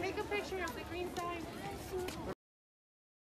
Make a picture of the green sign.